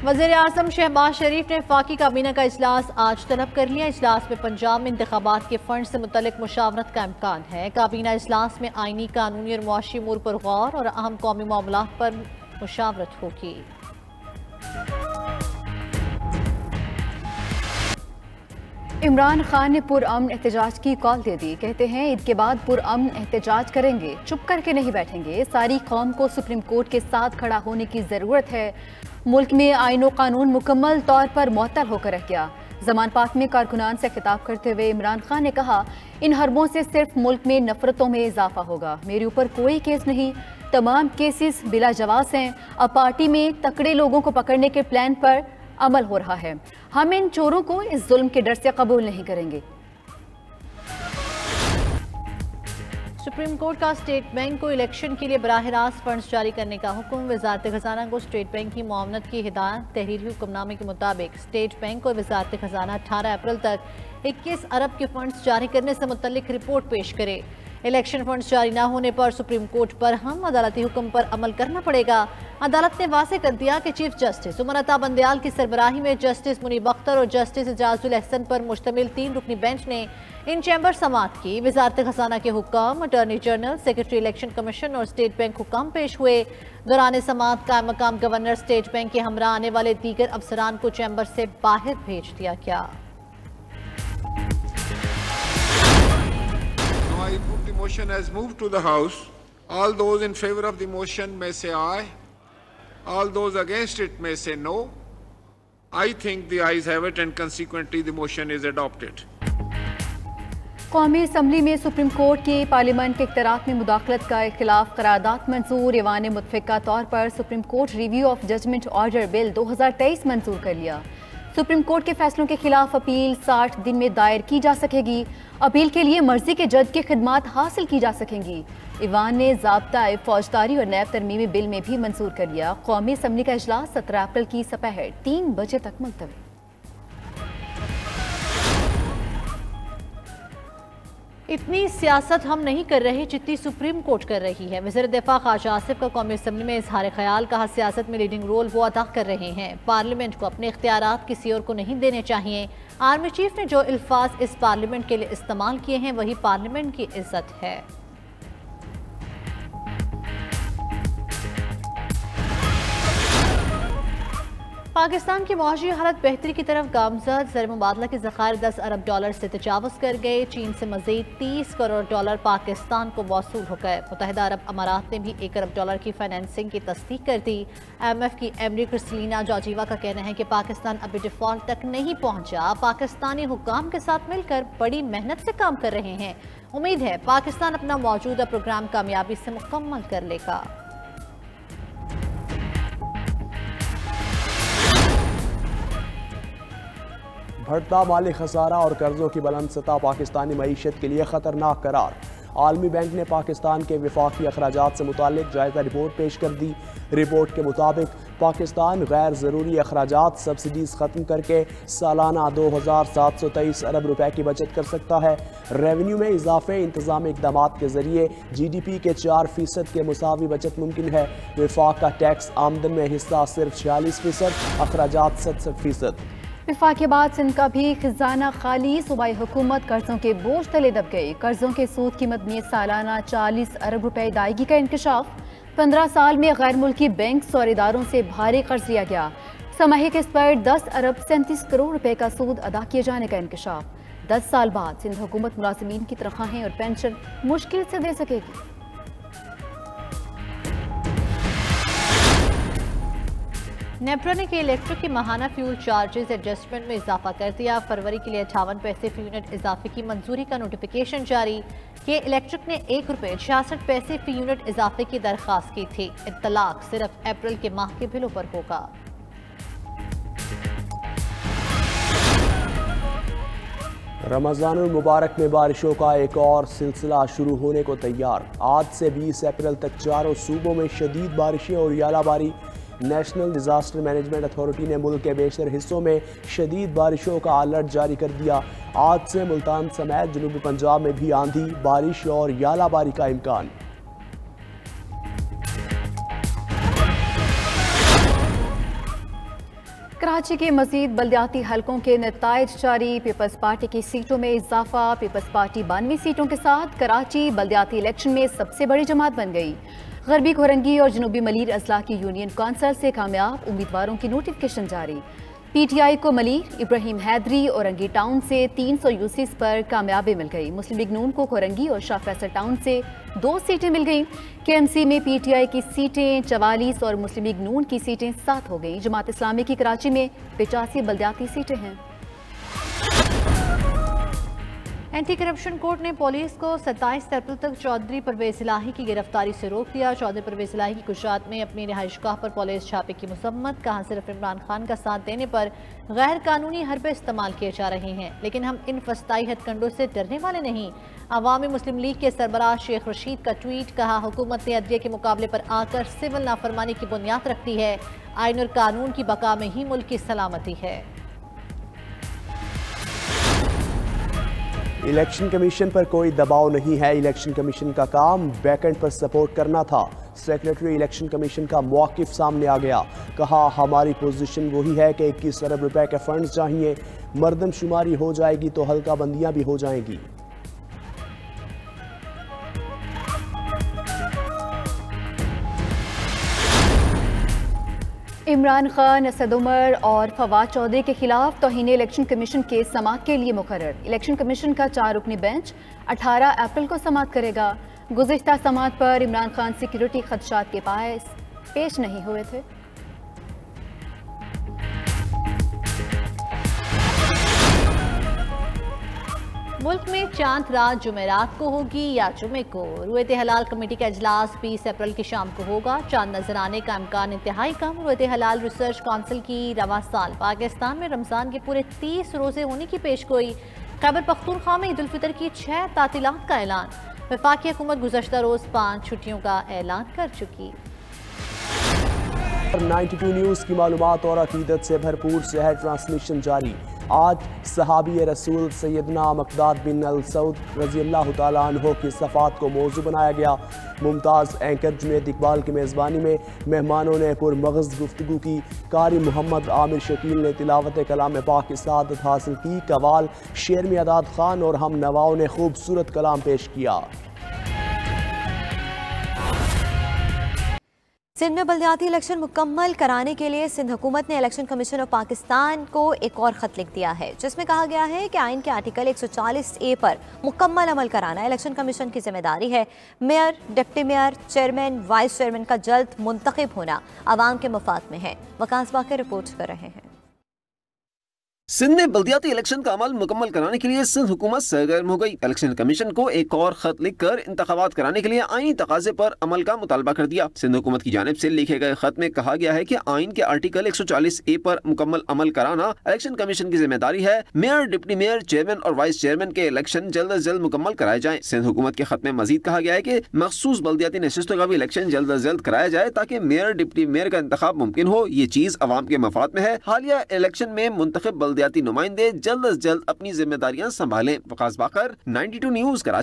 वज़ीर अजम शहबाज शरीफ ने फाकी काबीना का अजलास आज तलब कर लिया। अजलास में पंजाब में इंतबात के फंड से मुतल मुशावरत का इम्कान है। काबीना अजलास में आइनी कानूनी और मुआशी अमूर पर गौर और अहम कौमी मामला पर मुशावरत होगी। इमरान खान ने पुरअमन एहतजाज की कॉल दे दी। कहते हैं ईद के बाद पुरअमन एहतजाज करेंगे। चुप करके नहीं बैठेंगे। सारी कौम को सुप्रीम कोर्ट के साथ खड़ा होने की ज़रूरत है। मुल्क में आइन कानून मुकम्मल तौर पर मअतल होकर रह गया। जमान पाक में कारकुनान से खिताब करते हुए इमरान खान ने कहा, इन हरबों से सिर्फ़ मुल्क में नफरतों में इजाफा होगा। मेरे ऊपर कोई केस नहीं। तमाम केसेस बिला जवाब हैं। अब पार्टी में तकड़े लोगों को पकड़ने के प्लान पर अमल हो रहा है। हम इन चोरों को इस जुल्म के डर से कबूल नहीं करेंगे। सुप्रीम कोर्ट का स्टेट बैंक को इलेक्शन के लिए बराह रास्त फंड्स जारी करने का हुक्म। वजारत खजाना को स्टेट बैंक की मामनत की हिदायत। तहरीरी हुक्मनामे के मुताबिक स्टेट बैंक और वजारत खजाना अठारह अप्रैल तक इक्कीस अरब के फंड्स जारी करने से मुतलिक रिपोर्ट पेश करे। इलेक्शन फंड्स जारी न होने पर सुप्रीम कोर्ट पर हम अदालती हुक्म पर अमल करना पड़ेगा। अदालत ने वाजे कर दिया कि चीफ जस्टिस उमरता बंदयाल की सरबराही में जस्टिस मुनीब अख्तर और जस्टिस एजाजुल एहसन पर मुश्तमिल तीन रुकनी बेंच ने इन चैम्बर समात की। वजारत खजाना के हुक्म, attorney general, secretary election commission और स्टेट बैंक हुक्म पेश हुए। दौरान समात का मकाम गवर्नर, स्टेट बैंक के हमरा आने वाले दीगर अफसरान को चैम्बर से बाहर भेज दिया गया। I put the motion has moved to the House. All those in favor of the motion may say aye. All those against it may say no. I think the ayes have it and consequently the motion is adopted. कौमी assembly में supreme Court के parliament के इख्तरात में मुदाखलत का खिलाफ करारदाद मंजूर Ivan मुतफ़ा तौर पर Supreme Court review of judgment order bill 2023 मंजूर कर लिया सुप्रीम कोर्ट के फैसलों के खिलाफ अपील 60 दिन में दायर की जा सकेगी। अपील के लिए मर्ज़ी के जज की खिदमत हासिल की जा सकेंगी। ईवान ने जबता फौजदारी और नैब तरमीमी बिल में भी मंजूर कर लिया। कौमी असम्बली का अजलास सत्रह अप्रैल की सपहर, तीन बजे तक मुलतवी। इतनी सियासत हम नहीं कर रहे, जितनी सुप्रीम कोर्ट कर रही है। वजर दिफा खाजा आसिफ का कौमी असम्बली में इजहार ख्याल कहा, सियासत में लीडिंग रोल वो अदा कर रहे हैं। पार्लियामेंट को अपने इख्तियार किसी और को नहीं देने चाहिए। आर्मी चीफ ने जो अल्फाज इस पार्लियामेंट के लिए इस्तेमाल किए हैं, वही पार्लियामेंट की इज़्ज़त है। पाकिस्तान की मुआशी हालत बेहतरी की तरफ़ गामजद जर मुबादला के जखायर दस अरब डॉलर से तजावज़ कर गए। चीन से मजीद तीस करोड़ डॉलर पाकिस्तान को मौसू हो गए। मुतहदा अरब अमारात ने भी एक अरब डॉलर की फाइनेंसिंग की तस्दीक कर दी। एम एफ़ की एमडी क्रिसलिना जॉजीवा का कहना है कि पाकिस्तान अभी डिफ़ॉल्ट तक नहीं पहुँचा। पाकिस्तानी हुकाम के साथ मिलकर बड़ी मेहनत से काम कर रहे हैं। उम्मीद है पाकिस्तान अपना मौजूदा प्रोग्राम कामयाबी से मुकम्मल कर लेगा। बढ़ता माली खसारा और कर्जों की बुलंद सतह पाकिस्तानी मीशत के लिए ख़तरनाक करार। आलमी बैंक ने पाकिस्तान के विफाकी अखराज से मुतल जायजा रिपोर्ट पेश कर दी। रिपोर्ट के मुताबिक, पाकिस्तान गैर ज़रूरी अखराज सब्सिडीज़ ख़त्म करके सालाना दो हज़ार सात सौ तेईस अरब रुपए की बचत कर सकता है। रेवेन्यू में इजाफे इंतज़ाम इकदाम के ज़रिए जी डी पी के चार फ़ीसद के मुसावी बचत मुमकिन है। विफाक का टैक्स आमदन में हिस्सा सिर्फ़ छियालीस फ़ीसद अखराज सड़सठ फ़ीसद। के बाद सिंध का भी खजाना खाली, सूबाई हुकूमत कर्जों के बोझ तले दब गई। कर्जों के सूद कीमत में सालाना चालीस अरब रुपए अदायगी का इंकशाफ। पंद्रह साल में गैर मुल्की बैंक और इदारों से भारी कर्ज लिया गया। समाही किस्त पर दस अरब सैंतीस करोड़ रुपए का सूद अदा किए जाने का इंकशाफ। दस साल बाद सिंध हुकूमत मुलाजमीन की तनख्वाहें और पेंशन मुश्किल से दे सकेगी। नेप्रो ने के इलेक्ट्रिक के महाना फ्यूल चार्जेस एडजस्टमेंट में इजाफा कर दिया। फरवरी के लिए अठावन पैसे फ़ी यूनिट इजाफे की मंजूरी का नोटिफिकेशन जारी। के इलेक्ट्रिक ने एक रुपये छियासठ पैसे फ़ी यूनिट इजाफे की दरख्वास्त की थी। इतलाक सिर्फ़ अप्रैल के माह के बिलों पर होगा। रमज़ान मुबारक में बारिशों का एक और सिलसिला शुरू होने को तैयार। आज से 20 अप्रैल तक चारों सूबों में शदीद बारिशें और यालाबारी नेशनल डिज़ास्टर मैनेजमेंट अथॉरिटी ने मुल्क के बेशतर हिस्सों में शदीद बारिशों का अलर्ट जारी कर दिया। आज से मुल्तान समेत जनूबी पंजाब में भी आंधी, बारिश और यालाबारी का इम्कान। कराची के मजीद बल्दियाती हलकों के नतज जारी। पीपल्स पार्टी की सीटों में इजाफा, पीपल्स पार्टी बानवे सीटों के साथ कराची बल्दियाती इलेक्शन में सबसे बड़ी जमात बन गई। गरबी खोरंगी और जनूबी मलिर अजला की यूनियन कौंसल से कामयाब उम्मीदवारों की नोटिफिकेशन जारी। पीटीआई को मलिर, इब्राहिम हैदरी और औरंगी टाउन से 300 यूसीस पर कामयाबी मिल गई। मुस्लिम लीग नून को खोरंगी और शाह फैसल टाउन से दो सीटें मिल गईं। केएमसी में पीटीआई की सीटें चवालीस और मुस्लिम लीग नून की सीटें सात हो गईं। जमात इस्लामी की कराची में पिचासी बल्दियाती सीटें हैं। एंटी करप्शन कोर्ट ने पुलिस को 27 अप्रैल तक चौधरी परवेज इलाही की गिरफ्तारी से रोक दिया। चौधरी परवेज इलाही की गुजरात में अपनी रिहाइश गाह पर पुलिस छापे की मसम्मत, कहा सिर्फ़ इमरान खान का साथ देने पर गैर कानूनी हरबे इस्तेमाल किए जा रहे हैं। लेकिन हम इन फस्ताई हथकंडों से डरने वाले नहीं। अवामी मुस्लिम लीग के सरबराह शेख रशीद का ट्वीट, कहा, हुकूमत ने अदलिया के मुकाबले पर आकर सिविल नाफरमानी की बुनियाद रखती है। आइन और कानून की बका में ही मुल्क की सलामती है। इलेक्शन कमीशन पर कोई दबाव नहीं है। इलेक्शन कमीशन का काम बैकेंड पर सपोर्ट करना था। सेक्रेटरी इलेक्शन कमीशन का मौकफ सामने आ गया। कहा, हमारी पोजीशन वही है कि इक्कीस अरब रुपए के फंड्स चाहिए। मरदमशुमारी हो जाएगी तो हल्का बंदियाँ भी हो जाएँगी। इमरान खान, असद उमर और फवाद चौधरी के खिलाफ तोहन इलेक्शन कमीशन के समाप्त के लिए मुकर इलेक्शन कमीशन का चार रुकनी बेंच 18 अप्रैल को समाप्त करेगा। गुजशत समात पर इमरान खान सिक्योरिटी खदशात के पास पेश नहीं हुए थे। मुल्क में चाँद रात जुमेरात को होगी या जुमे को? रुएत हलाल कमेटी का अजलास बीस अप्रैल की शाम को होगा। चाँद नज़र आने का इम्कान इंतहाई कम। रुएत हलाल रिसर्च काउंसिल की रवा साल। पाकिस्तान में रमज़ान के पूरे तीस रोज़े होने की पेश गोई। खैबर पख्तूनख्वा में ईद फितर की छः तातीलात का ऐलान। वफाकी हुकूमत गुजशत रोज़ पाँच छुट्टियों का ऐलान कर चुकी। 92 न्यूज़ की मालूम और अकीदत से भरपूर शहर ट्रांसमिशन जारी। आज सहाबी रसूल सैदना मकदाद बिन अल सऊद रज़ी अल्लाह तहों की सफ़ात को मौजू बनाया गया। मुमताज़ एंकर जुनेद इकबाल की मेज़बानी में मेहमानों ने पुरमगज़ गुफ्तु की। कारी मोहम्मद आमिर शकील ने तिलावत कलाम पाक की हासिल की। कवाल, शेर में अदाद खान और हम नवाओं ने खूबसूरत कलाम पेश किया। सिंध में बलदियाती इलेक्शन मुकम्मल कराने के लिए सिंध हुकूमत ने इलेक्शन कमीशन ऑफ़ पाकिस्तान को एक और ख़त लिख दिया है, जिसमें कहा गया है कि आइन के आर्टिकल 140 ए पर मुकम्मल अमल कराना इलेक्शन कमीशन की ज़िम्मेदारी है। Mayor, deputy mayor, chairman, vice chairman का जल्द मुंतखब होना आवाम के मफाद में है। वकास बाकी रिपोर्ट कर रहे हैं। सिंध में बल्दियाती इलेक्शन का अमल मुकम्मल कराने के लिए सिंध हुकूमत सरगर्म हो गई। इलेक्शन कमीशन को एक और खत लिख कर इंतबात कराने के लिए आईनी तकाजे पर अमल का मुतालबा कर दिया। सिंध हुकूमत की जानब से लिखे गए खत में कहा गया है कि आइन के आर्टिकल 140 ए पर मुकम्मल अमल कराना इलेक्शन कमीशन की ज़िम्मेदारी है। मेयर, डिप्टी मेयर, चेयरमैन और वाइस चेयरमैन के इलेक्शन जल्द अज जल्द मुकम्मल कराए जाए। सिंध हुकूमत के खत में मजीद कहा गया है की मखसूस बल्दियाती नशस्तों का भी इलेक्शन जल्द अज जल्द कराया जाए ताकि मेयर, डिप्टी मेयर का इंतबाब मुमकिन हो। ये चीज़ अवाम के मफाद में है। हालिया इलेक्शन में मुंतब बल्दियाती नुमाइंदे जल्द अज जल्द अपनी जिम्मेदारियाँ संभालें। वकास बाकर 92 न्यूज़ करा